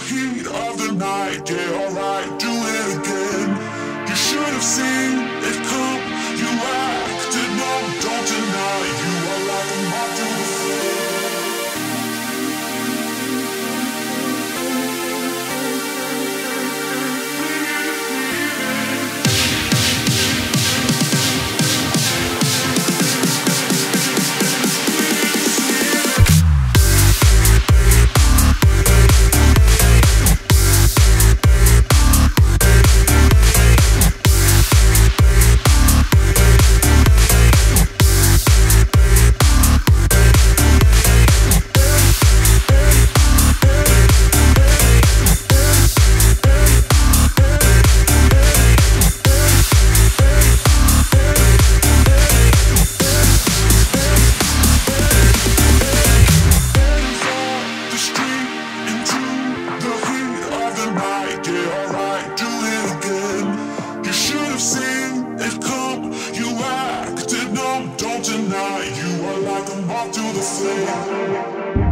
heat of the night, yeah, alright, Don't deny you are like a moth to the flame.